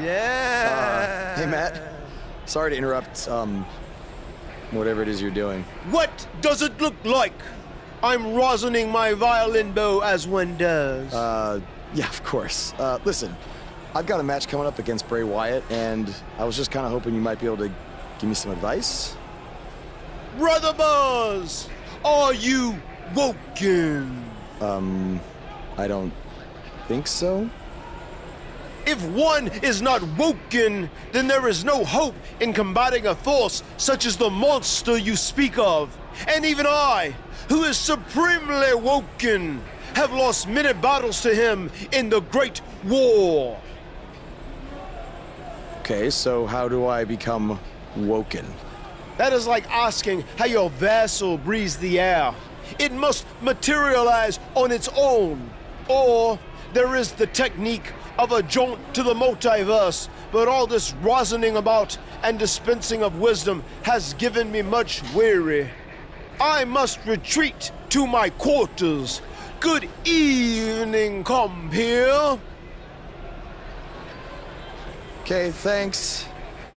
Yeah. Hey, Matt. Sorry to interrupt, um, whatever it is you're doing. What does it look like? I'm rosining my violin bow as one does. Uh, yeah, of course. Uh, listen, I've got a match coming up against Bray Wyatt, and I was just kind of hoping you might be able to give me some advice. Brother Buzz, are you woken? Um, I don't think so. If one is not woken, then there is no hope in combating a force such as the monster you speak of. And even I, who is supremely woken, have lost many battles to him in the Great War. Okay, so how do I become woken? That is like asking how your vessel breathes the air. It must materialize on its own. Or there is the technique of a jaunt to the multiverse, but all this rosining about and dispensing of wisdom has given me much weary. I must retreat to my quarters. Good evening, compeer. Okay, thanks.